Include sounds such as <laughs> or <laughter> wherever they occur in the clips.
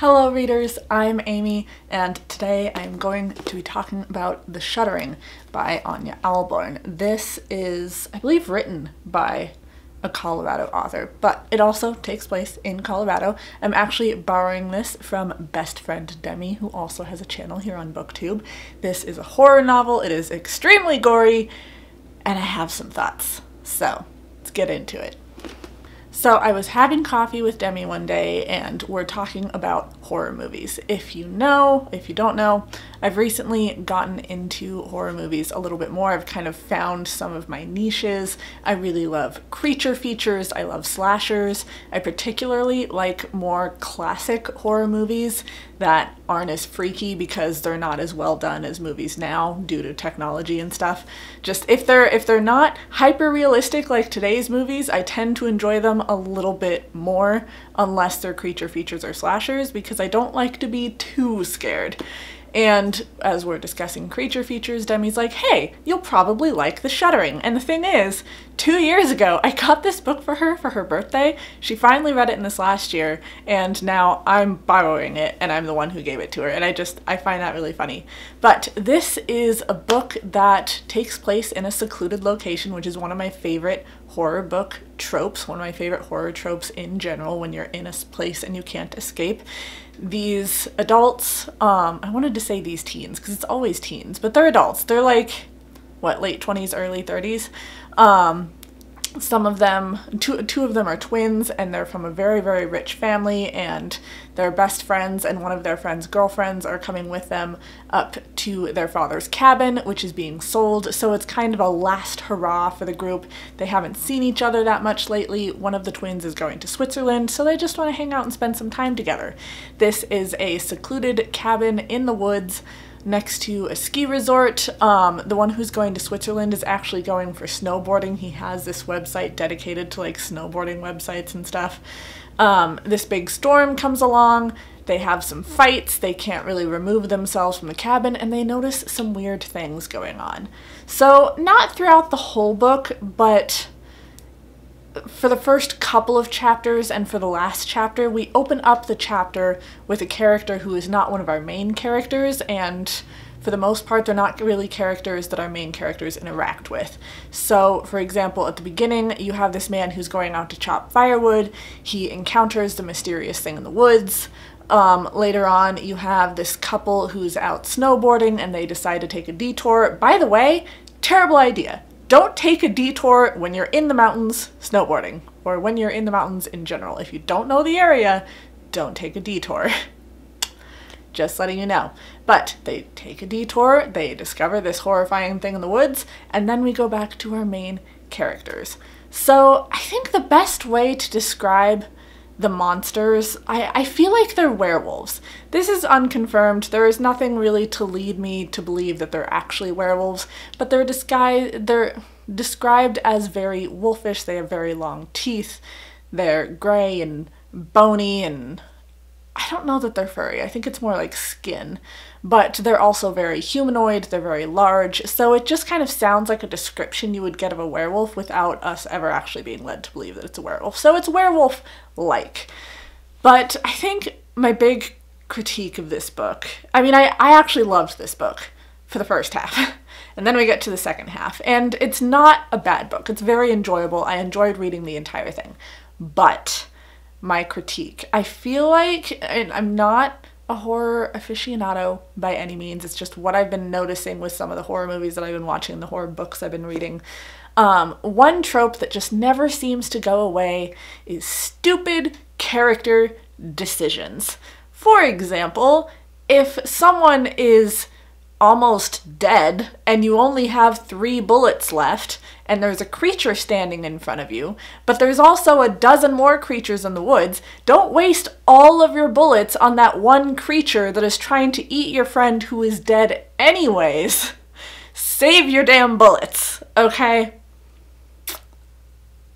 Hello readers, I'm Amy and today I'm going to be talking about The Shuddering by Ania Ahlborn. This is, I believe, written by a Colorado author, but it also takes place in Colorado. I'm actually borrowing this from best friend Demi, who also has a channel here on BookTube. This is a horror novel, it is extremely gory, and I have some thoughts. So, let's get into it. So I was having coffee with Demi one day and we're talking about horror movies. If you know, if you don't know, I've recently gotten into horror movies a little bit more. I've kind of found some of my niches. I really love creature features, I love slashers. I particularly like more classic horror movies that aren't as freaky because they're not as well done as movies now due to technology and stuff. Just if they're if they're not hyper realistic like today's movies, I tend to enjoy them a little bit more unless they're creature features or slashers because I don't like to be too scared. And as we're discussing creature features, Demi's like, hey, you'll probably like The Shuddering. And the thing is, two years ago, I got this book for her for her birthday. She finally read it in this last year, and now I'm borrowing it, and I'm the one who gave it to her. And I just, I find that really funny. But this is a book that takes place in a secluded location, which is one of my favorite horror book tropes, one of my favorite horror tropes in general when you're in a place and you can't escape these adults, um, I wanted to say these teens because it's always teens, but they're adults. They're like, what, late 20s, early 30s. Um, some of them, two, two of them are twins and they're from a very, very rich family and they're best friends and one of their friends' girlfriends are coming with them up to their father's cabin, which is being sold. So it's kind of a last hurrah for the group. They haven't seen each other that much lately. One of the twins is going to Switzerland, so they just want to hang out and spend some time together. This is a secluded cabin in the woods next to a ski resort. Um, the one who's going to Switzerland is actually going for snowboarding. He has this website dedicated to like snowboarding websites and stuff. Um, this big storm comes along. They have some fights. They can't really remove themselves from the cabin, and they notice some weird things going on. So, not throughout the whole book, but for the first couple of chapters and for the last chapter, we open up the chapter with a character who is not one of our main characters, and for the most part, they're not really characters that our main characters interact with. So, for example, at the beginning, you have this man who's going out to chop firewood. He encounters the mysterious thing in the woods. Um, later on, you have this couple who's out snowboarding and they decide to take a detour. By the way, terrible idea don't take a detour when you're in the mountains snowboarding or when you're in the mountains in general. If you don't know the area, don't take a detour. <laughs> Just letting you know. But they take a detour, they discover this horrifying thing in the woods, and then we go back to our main characters. So I think the best way to describe the monsters, I, I feel like they're werewolves. This is unconfirmed. There is nothing really to lead me to believe that they're actually werewolves, but they're disguised they're described as very wolfish. They have very long teeth. They're gray and bony and I don't know that they're furry. I think it's more like skin. But they're also very humanoid, they're very large, so it just kind of sounds like a description you would get of a werewolf without us ever actually being led to believe that it's a werewolf. So it's werewolf like. But I think my big critique of this book, I mean, I, I actually loved this book for the first half. <laughs> And then we get to the second half. And it's not a bad book. It's very enjoyable. I enjoyed reading the entire thing. But my critique. I feel like I'm not a horror aficionado by any means. It's just what I've been noticing with some of the horror movies that I've been watching, the horror books I've been reading. Um, one trope that just never seems to go away is stupid character decisions. For example, if someone is almost dead and you only have three bullets left and there's a creature standing in front of you, but there's also a dozen more creatures in the woods, don't waste all of your bullets on that one creature that is trying to eat your friend who is dead anyways. Save your damn bullets, okay?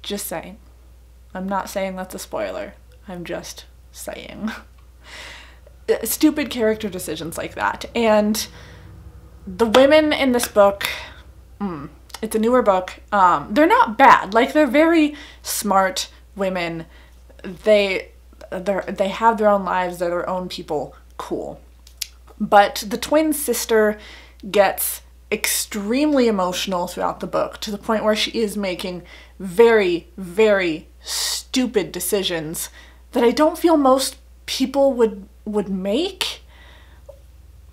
Just saying. I'm not saying that's a spoiler. I'm just saying. <laughs> Stupid character decisions like that. And the women in this book, mm, it's a newer book. Um, they're not bad. Like they're very smart women. They, they're, they have their own lives, they're their own people, cool. But the twin sister gets extremely emotional throughout the book to the point where she is making very, very stupid decisions that I don't feel most people would would make.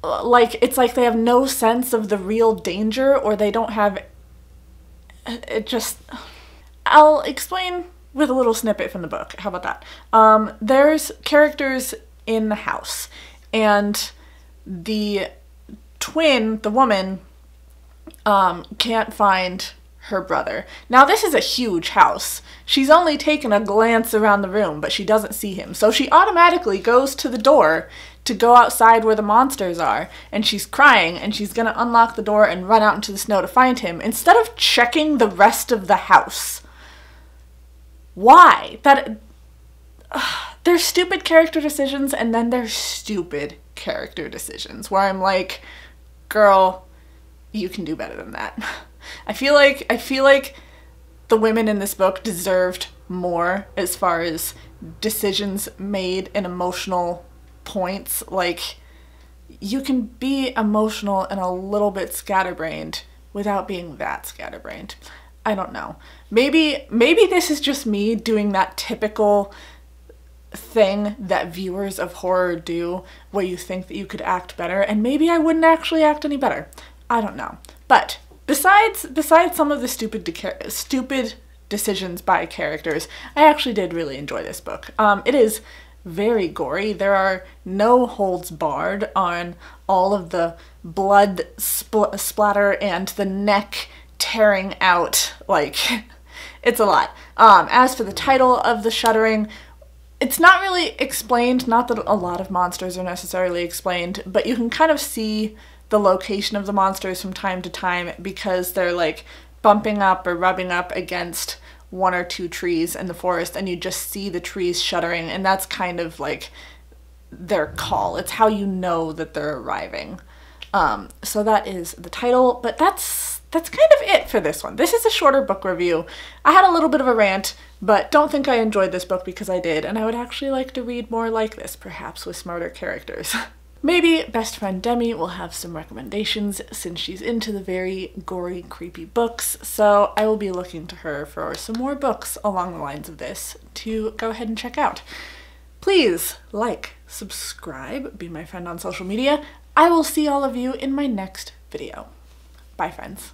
Like it's like they have no sense of the real danger or they don't have it just I'll explain with a little snippet from the book. How about that? Um, there's characters in the house and the twin, the woman, um, can't find her brother. Now, this is a huge house. She's only taken a glance around the room, but she doesn't see him. So she automatically goes to the door to go outside where the monsters are, and she's crying, and she's gonna unlock the door and run out into the snow to find him, instead of checking the rest of the house. Why? That. Uh, there's stupid character decisions, and then there's stupid character decisions where I'm like, girl, you can do better than that. <laughs> I feel like I feel like the women in this book deserved more as far as decisions made and emotional points. Like you can be emotional and a little bit scatterbrained without being that scatterbrained. I don't know. Maybe maybe this is just me doing that typical thing that viewers of horror do where you think that you could act better and maybe I wouldn't actually act any better. I don't know. But besides besides some of the stupid stupid decisions by characters, I actually did really enjoy this book. Um, it is very gory. There are no holds barred on all of the blood spl- splatter and the neck tearing out. Like, <laughs> it's a lot. Um, as for the title of the Shuddering, it's not really explained. Not that a lot of monsters are necessarily explained, but you can kind of see the location of the monsters from time to time because they're like bumping up or rubbing up against one or two trees in the forest and you just see the trees shuddering and that's kind of like their call. It's how you know that they're arriving. Um, so that is the title, but that's that's kind of it for this one. This is a shorter book review. I had a little bit of a rant, but don't think I enjoyed this book because I did, and I would actually like to read more like this, perhaps with smarter characters. <laughs> Maybe best friend Demi will have some recommendations since she's into the very gory, creepy books, so I will be looking to her for some more books along the lines of this to go ahead and check out. Please like, subscribe, be my friend on social media. I will see all of you in my next video. Bye, friends.